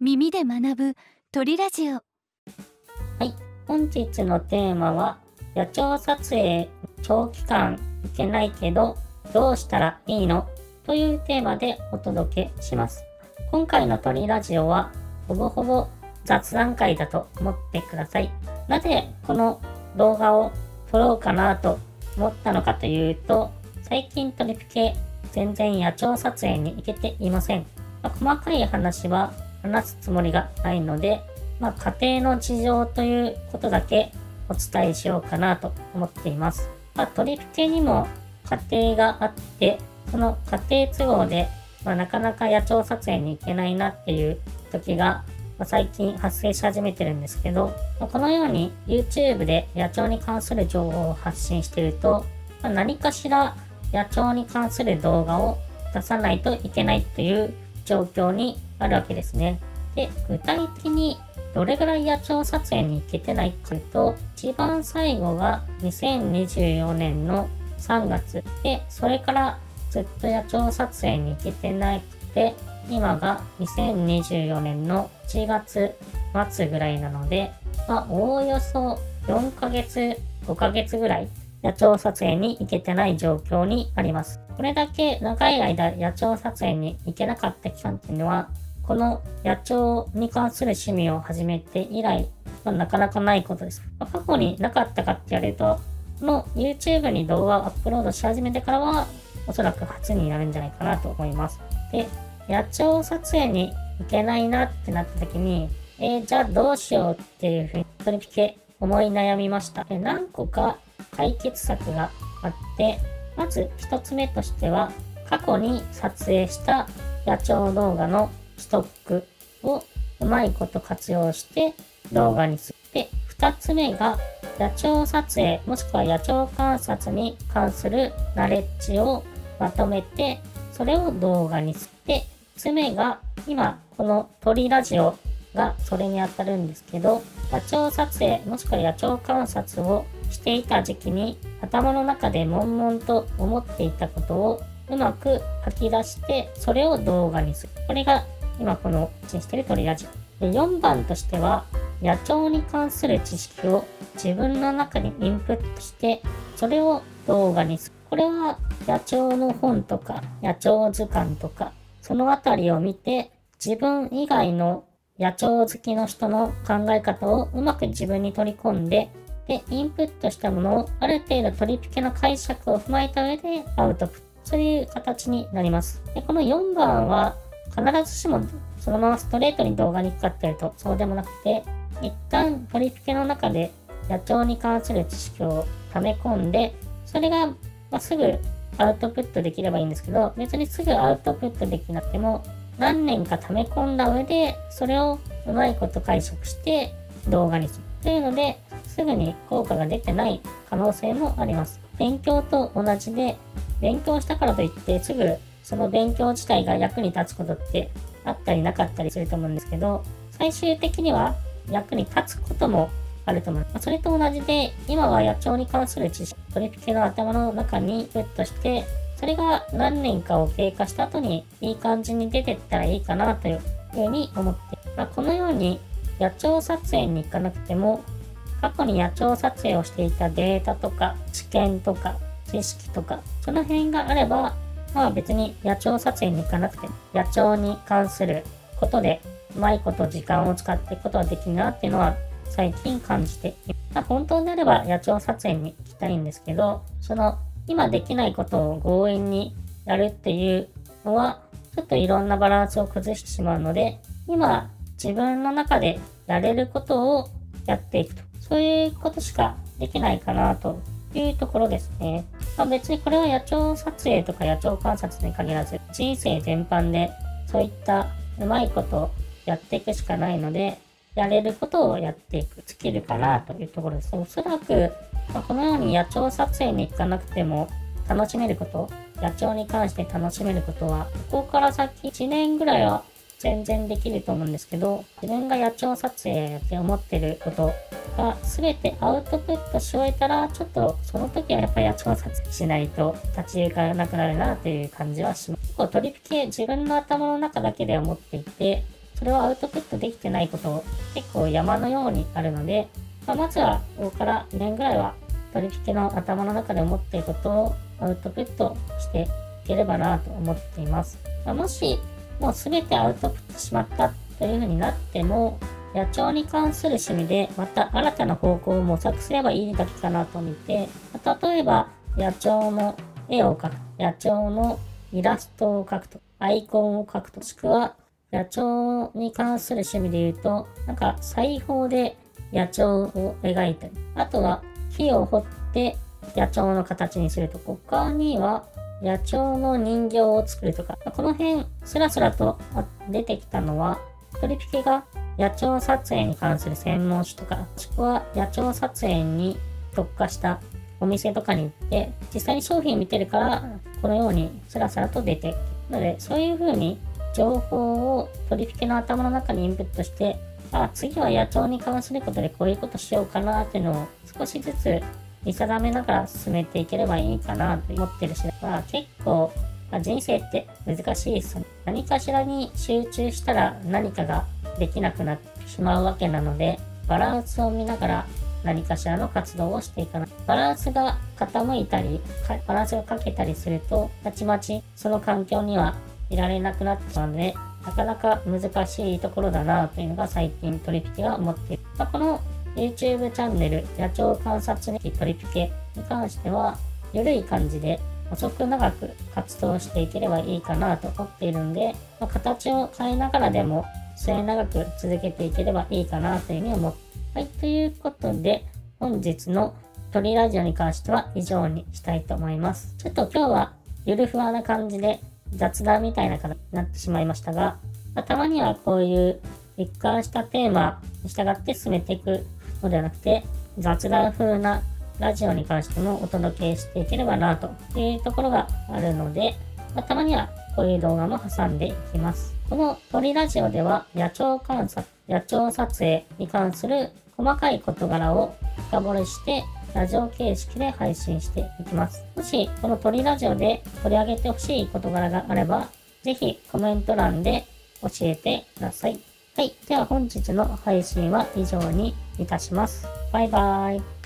耳で学ぶ鳥ラジオはい。本日のテーマは、野鳥撮影長期間行けないけど、どうしたらいいの？というテーマでお届けします。今回の鳥ラジオは、ほぼほぼ雑談会だと思ってください。なぜこの動画を撮ろうかなと思ったのかというと、最近トリプ系全然野鳥撮影に行けていません。まあ細かい話は話すつもりがないので、まあ、家庭の事情ということだけお伝えしようかなと思っています。まあ、トリプ系にも家庭があって、その家庭都合で、まあ、なかなか野鳥撮影に行けないなっていう時が、まあ、最近発生し始めてるんですけど、まあこのように YouTube で野鳥に関する情報を発信していると、まあ何かしら野鳥に関する動画を出さないといけないという状況にあるわけですね。で、具体的にどれぐらい野鳥撮影に行けてないかというと、一番最後が2024年の3月で、それからずっと野鳥撮影に行けてなくて、今が2024年の1月末ぐらいなので、まあ、おおよそ4ヶ月、5ヶ月ぐらい野鳥撮影に行けてない状況にあります。これだけ長い間野鳥撮影に行けなかった期間っていうのは、この野鳥に関する趣味を始めて以来、まあ、なかなかないことです。まあ過去になかったかって言われると、この YouTube に動画をアップロードし始めてからは、おそらく初になるんじゃないかなと思います。で、野鳥撮影に行けないなってなった時に、えーじゃあどうしようっていうふうに、トリピケ思い悩みました。で何個か解決策があって、まず一つ目としては、過去に撮影した野鳥動画のストックをうまいこと活用して動画にする。で、二つ目が野鳥撮影もしくは野鳥観察に関するナレッジをまとめて、それを動画にする。で、三つ目が今この鳥ラジオがそれに当たるんですけど、野鳥撮影もしくは野鳥観察をしていた時期に頭の中で悶々と思っていたことをうまく書き出してそれを動画にする。これが今この発信してる鳥ラジオ。で4番としては野鳥に関する知識を自分の中にインプットしてそれを動画にする。これは野鳥の本とか野鳥図鑑とかそのあたりを見て自分以外の野鳥好きの人の考え方をうまく自分に取り込んでで、インプットしたものをある程度取り付けの解釈を踏まえた上でアウトプット。そういう形になります。で、この4番は必ずしもそのままストレートに動画にかかってるとそうでもなくて、一旦取り付けの中で野鳥に関する知識を溜め込んで、それが、ま、すぐアウトプットできればいいんですけど、別にすぐアウトプットできなくても、何年か溜め込んだ上で、それをうまいこと解釈して動画にする。というので、すぐに効果が出てない可能性もあります。勉強と同じで、勉強したからといってすぐその勉強自体が役に立つことってあったりなかったりすると思うんですけど、最終的には役に立つこともあると思う。まあそれと同じで、今は野鳥に関する知識、トリピケの頭の中にプットして、それが何年かを経過した後にいい感じに出てったらいいかなというふうに思って、まあ、このように野鳥撮影に行かなくても、過去に野鳥撮影をしていたデータとか知見とか知識とか、その辺があれば、まあ別に野鳥撮影に行かなくて、野鳥に関することで、うまいこと時間を使っていくことができるなっていうのは最近感じて、まあ、本当であれば野鳥撮影に行きたいんですけど、その今できないことを強引にやるっていうのは、ちょっといろんなバランスを崩してしまうので、今自分の中でやれることをやっていくと。そういうことしかできないかなとというところですね。まあ、別にこれは野鳥撮影とか野鳥観察に限らず、人生全般でそういったうまいことやっていくしかないので、やれることをやっていくスキルかなというところです。おそらく、まあこのように野鳥撮影に行かなくても楽しめること、野鳥に関して楽しめることは、ここから先1年ぐらいは全然できると思うんですけど、自分が野鳥撮影って思ってることが全てアウトプットし終えたら、ちょっとその時はやっぱり野鳥撮影しないと立ち行かなくなるなという感じはします。結構トリピケ自分の頭の中だけで思っていて、それをアウトプットできてないこと結構山のようにあるので、まあ、まずはここから2年ぐらいは取引の頭の中で思っていることをアウトプットしていければなと思っています。まあ、もしもう全てアウトプットしまったというふうになっても、野鳥に関する趣味でまた新たな方向を模索すればいいだけかなと見て、例えば野鳥の絵を描く、野鳥のイラストを描くと、アイコンを描くと、もしくは野鳥に関する趣味で言うと、なんか裁縫で野鳥を描いたり、あとは木を彫って野鳥の形にすると、他には野鳥の人形を作るとか、この辺スラスラと出てきたのは、トリピケが野鳥撮影に関する専門誌とか、もしくは野鳥撮影に特化したお店とかに行って、実際に商品見てるから、このようにスラスラと出てなので、そういう風に情報を取引の頭の中にインプットして、あ、次は野鳥に関することでこういうことしようかなっていうのを少しずつ見定めながら進めていければいいかなと思ってるし、まあ、結構、まあ、人生って難しいですね。何かしらに集中したら何かができなくなってしまうわけなので、バランスを見ながら何かしらの活動をしていかない。バランスが傾いたり、バランスがかけたりすると、たちまちその環境にはいられなくなってしまうので、なかなか難しいところだなというのが最近取引が思っている。まあ、この YouTube チャンネル、野鳥観察日記取引に関しては、緩い感じで遅く長く活動していければいいかなと思っているので、まあ、形を変えながらでも末長く続けていければいいかなというふうに思ってはい、ということで、本日の鳥ラジオに関しては以上にしたいと思います。ちょっと今日はゆるふわな感じで雑談みたいな形になってしまいましたが、まあ、たまにはこういう一貫したテーマに従って進めていくのではなくて、雑談風なラジオに関してもお届けしていければなというところがあるので、まあ、たまにはこういう動画も挟んでいきます。この鳥ラジオでは野鳥観察、野鳥撮影に関する細かい事柄を深掘りしてラジオ形式で配信していきます。もしこの鳥ラジオで取り上げてほしい事柄があれば、ぜひコメント欄で教えてください。はい。では本日の配信は以上にいたします。バイバーイ。